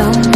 some